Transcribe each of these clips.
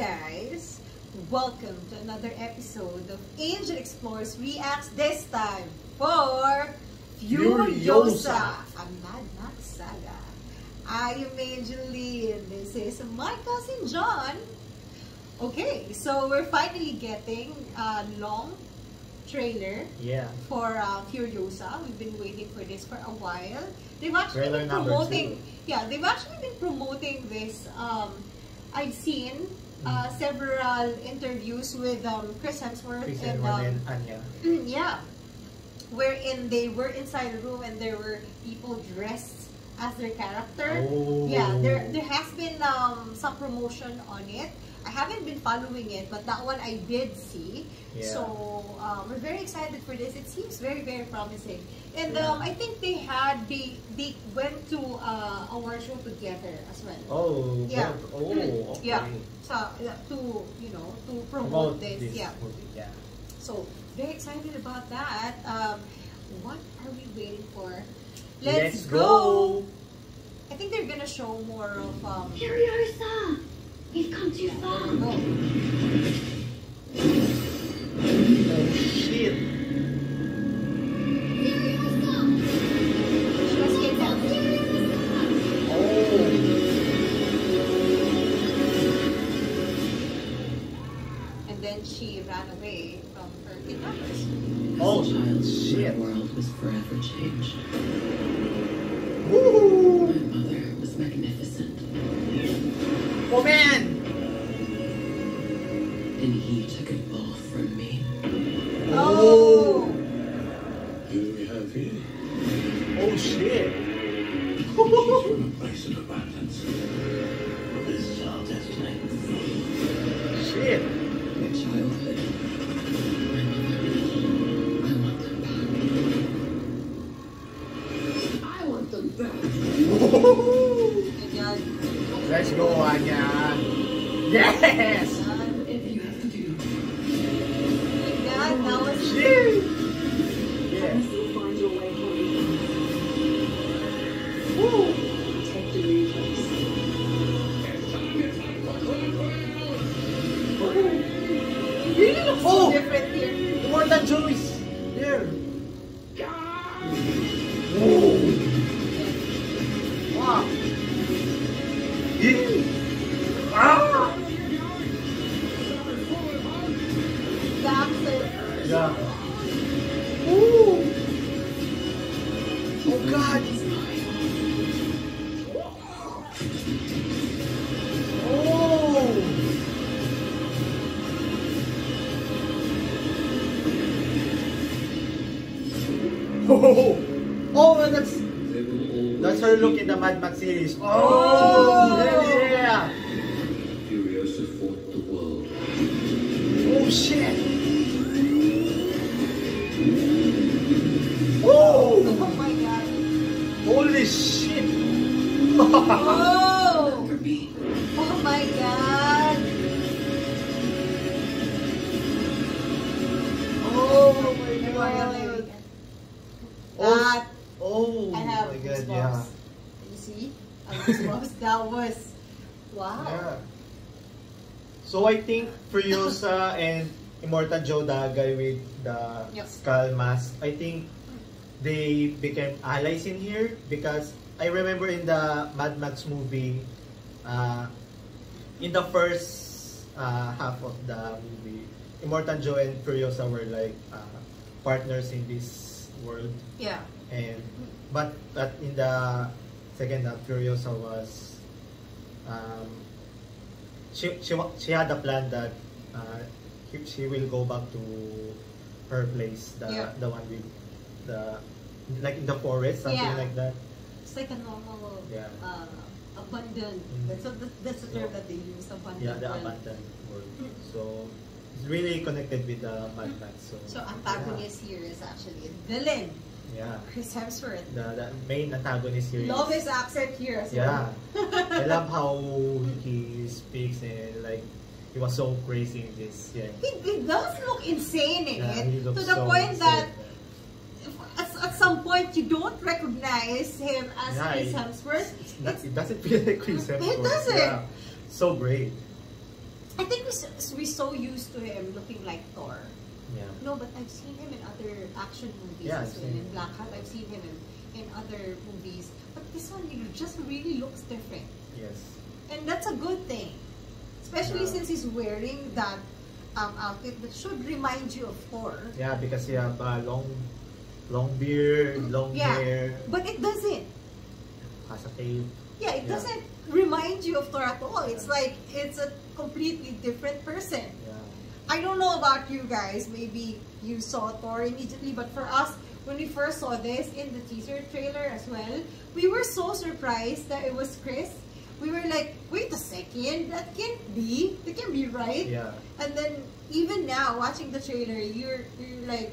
guys! Welcome to another episode of Angel Explores Reacts this time for Furiosa, a Mad Max saga. I am Angeline. This is my cousin John. Okay, so we're finally getting a long trailer Yeah. for uh, Furiosa. We've been waiting for this for a while. They've actually Trailer been promoting. Yeah, they've actually been promoting this. Um, I've seen uh, several interviews with um, Chris Hemsworth Chris and um, and Anya. yeah, wherein they were inside a room and there were people dressed as their character. Oh. Yeah, there there has been um, some promotion on it. I haven't been following it, but that one I did see. Yeah. So um, we're very excited for this. It seems very very promising. And Yeah. um, I think they had they they went to uh, our show together as well. Oh. Yeah. Oh. Okay. Yeah. So yeah, to you know to Promote promote this. this Yeah. movie. Yeah. So very excited about that. Um, what are we waiting for? Let's go. I think they're gonna show more of um. Furiosa! We've come too far. Oh, Oh shit. Oh man. and he took it all from me. Oh, Who do we have here? Oh shit. She's from a place of abundance. This is our destiny. Shit. My childhood, Oh. different here. More than Joyce. There. Whoa. Wow. Yeah. Ah. The accent. Yeah. Ooh. Oh God. That's They will always that's her look in the Mad Max series. Oh, yeah. Furiosa fought the world. Oh shit. Oh, Oh my God. holy shit. Oh. Oh my God. Wow. Yeah. So I think Furiosa and Immortan Joe, the guy with the Yep. skull mask, I think they became allies in here because I remember in the Mad Max movie, uh, in the first uh, half of the movie, Immortan Joe and Furiosa were like uh, partners in this world. Yeah. and but but in the second half Furiosa was um, she she she had a plan that uh, he- she will go back to her place the Yeah. the one with the like in the forest something Yeah. like that It's like a normal, Yeah. uh, abundant. Mm. That's, what, that's the term that they use, abundant. yeah the world. abandoned world so it's really connected with the Mad Max so So antagonist here is actually a villain, yeah, Chris Hemsworth. the the main antagonist here. Love his accent here as Yeah. I love how he speaks and like he was so crazy in this. Yeah. He, he does look insane in Yeah, it. To the so point that insane. at, at some point you don't recognize him as Yeah, Chris Hemsworth. It's not, It's, it doesn't feel like Chris Hemsworth. It doesn't. Yeah. So great. I think we s- we so used to him looking like Thor. Yeah. No, but I've seen him in other action movies Yeah, as I've well. seen In Blackhat, I've seen him in, in other movies. But this one, you know, just really looks different. Yes. And that's a good thing. Especially Yeah. since he's wearing that um, outfit that should remind you of Thor. Yeah, because you have uh, long, long beard, long Yeah. hair, But it doesn't. has a cape. Yeah, it Yeah. doesn't remind you of Thor at all. It's like it's a completely different person. Yeah. I don't know about you guys. Maybe you saw Thor immediately, but for us, when we first saw this in the teaser trailer as well, we were so surprised that it was Chris. We were like, wait a second, that can't be. That can't be right. Yeah. And then even now, watching the trailer, you're you're like,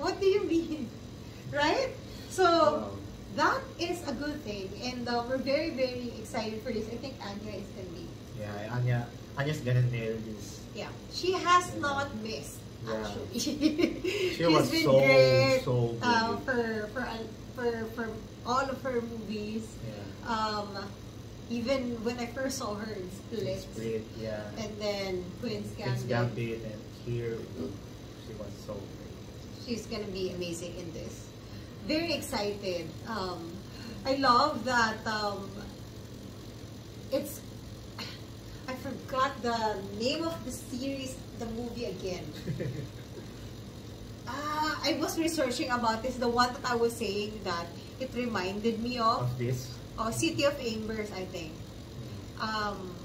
what do you mean, right? So Wow. that is a good thing, and uh, we're very very excited for this. I think Anya is gonna be Yeah, Anya, Anya's gonna nail this. Yeah, she has not missed. Yeah. Actually, She She's was been so, great so uh, for for uh, for for all of her movies. Yeah. Um, even when I first saw her in Split, Split, yeah. and then Queen's Queen's Gambit, Gambit, and here, she was so great. she's gonna be amazing in this. Very excited. Um, I love that. Um, it's. I forgot the name of the series, the movie again. Ah, I was researching about this. The one that I was saying that it reminded me of, of this. oh, City of Ambers, I think. Um,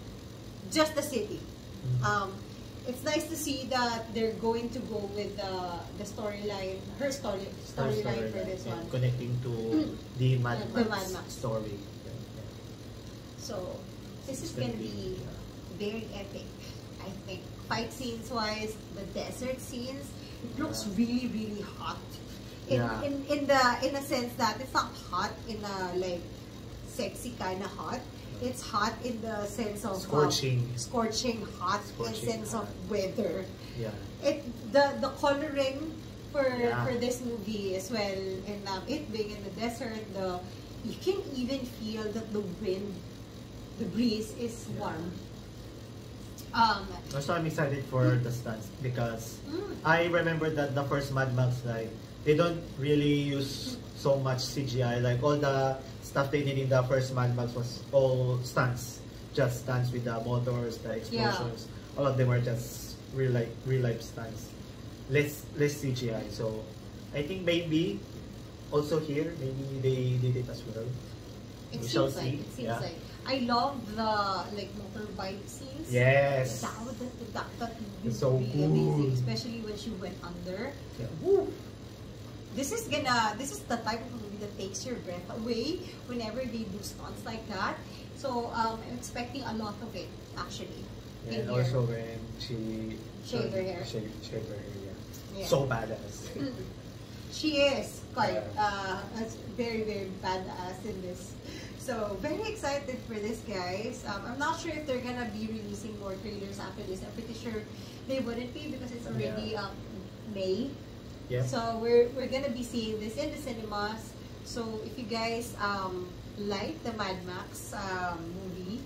just the city. Mm. Um, it's nice to see that they're going to go with the the storyline, her story storyline for storyline, this one. Connecting to the Mad Uh, Max, the Mad Max. story. So this is gonna gonna be be, very epic, I think. Fight scenes wise, the desert scenes, it looks really, really hot. In, Yeah. in in the in a sense that it's not hot in a like sexy kind of hot. It's hot in the sense of um, Scorching. scorching hot Scorching in sense of weather. Yeah. It the the coloring for Yeah. for this movie as well, and um, it being in the desert, the you can even feel that the wind, the breeze is Yeah. Um, Also, I'm excited for the stunts because mm, I remember that the first Mad Max, like, they don't really use so much CGI. Like, all the stuff they did in the first Mad Max was all stunts. Just stunts with the motors, the explosions. All of them are just real life, real life stunts. Less, less CGI. So, I think maybe also here, maybe they did it as well. it We seems like see. it seems Yeah. like. I love the like motorbike scenes. Yes. That would that, that, would so cool. amazing, especially when she went under. Yeah. Woo! This is gonna. This is the type of movie that takes your breath away whenever they do stunts like that. So um, I'm expecting a lot of it actually. in And also when she Shaved her hair. Shaved, shaved her hair, yeah. Yeah. So badass. She is quite Yeah. uh, very very badass in this. So very excited for this, guys. Um, I'm not sure if they're gonna be releasing more trailers after this. I'm pretty sure they wouldn't be because it's already um, May. yeah. So we're we're gonna be seeing this in the cinemas. So if you guys um, like the Mad Max um, movie,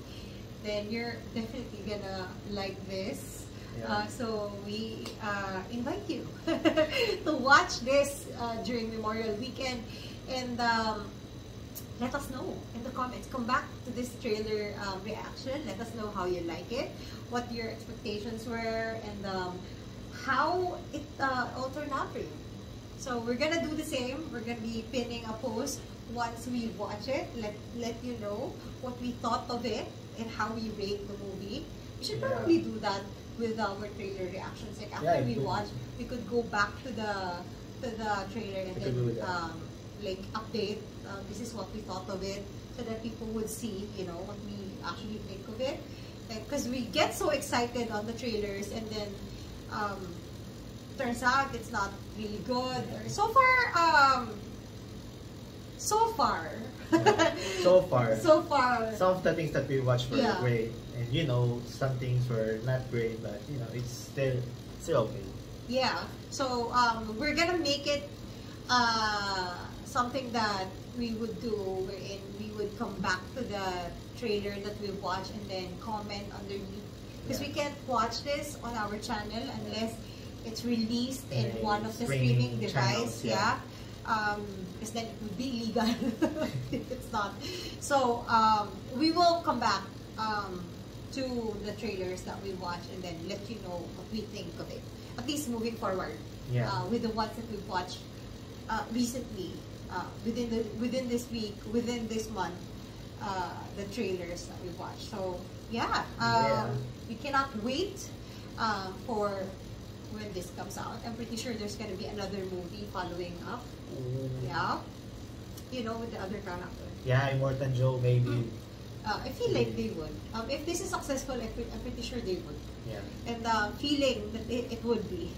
then you're definitely gonna like this. Yeah. Uh, so we uh, invite you to watch this uh, during Memorial Weekend and um, let us know in the comments. Come back to this trailer um, reaction. Let us know how you like it, what your expectations were, and um, how it uh, all turned out for you. So we're gonna do the same. We're gonna be pinning a post once we watch it. Let let you know what we thought of it and how we rate the movie. We should Yeah. probably do that with our trailer reactions. Like after Yeah, we watch, we could go back to the to the trailer and then could do that. um, like update. Uh, this is what we thought of it, so that people would see, you know, what we actually think of it. Because we get so excited on the trailers, and then um, turns out it's not really good. So far, um, so far, So far. so far, Some of the things that we watched were Yeah. great, and you know, some things were not great, but you know, it's still still okay. Yeah. So um, we're gonna make it uh, something that we would do wherein we would come back to the trailer that we watch and then comment underneath Because Yeah. we can't watch this on our channel unless it's released in Yeah, one of the streaming streaming device. channels, yeah. Yeah. Um, because then it would be illegal if it's not. So um, we will come back um, to the trailers that we watch and then let you know what we think of it. At least moving forward Yeah. uh, with the ones that we've watched uh, recently, uh, within the within this week, within this month, uh, the trailers that we watched. So yeah, Yeah. um, we cannot wait uh, for when this comes out. I'm pretty sure there's gonna be another movie following up. Yeah, you know, with the other character. Yeah, Immortan Joe maybe. Uh, I feel like they would. Um, if this is successful, I'm I'm pretty sure they would. Yeah. And uh, feeling that it, it would be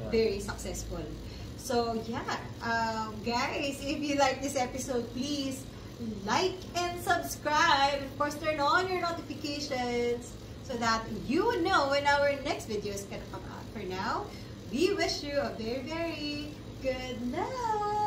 Yeah. very successful. So yeah, um, guys, if you like this episode, please like and subscribe. Of course, turn on your notifications so that you know when our next video is gonna come out. For now, we wish you a very, very good night.